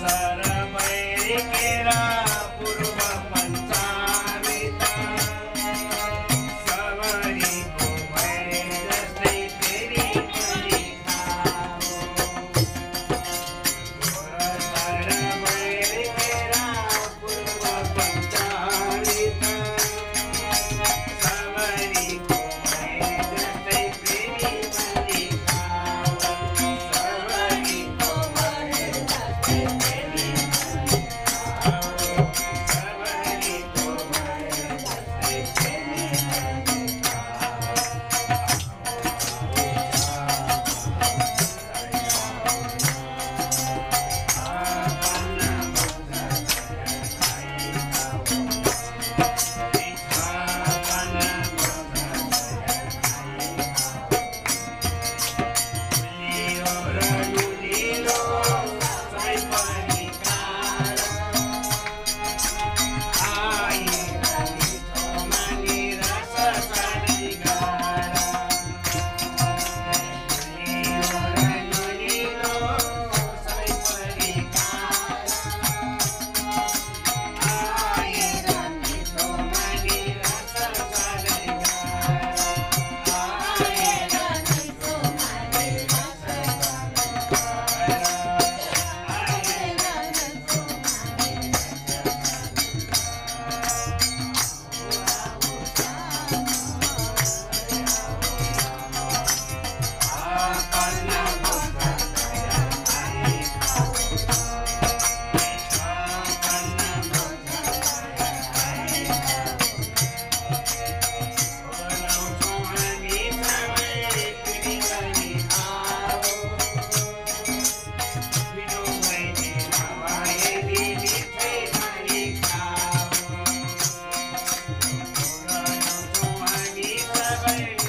Sir मेरी केरा Bye.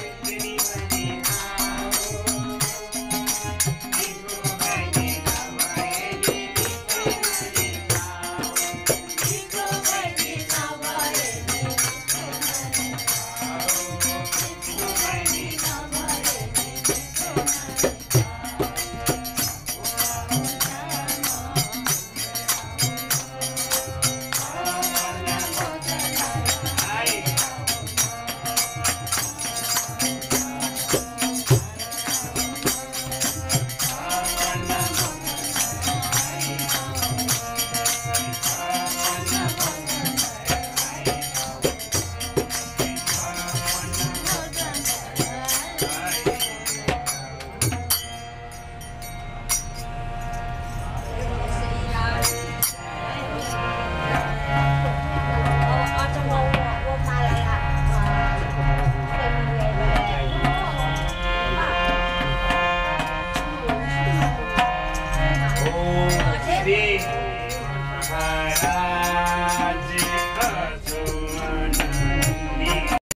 Asuman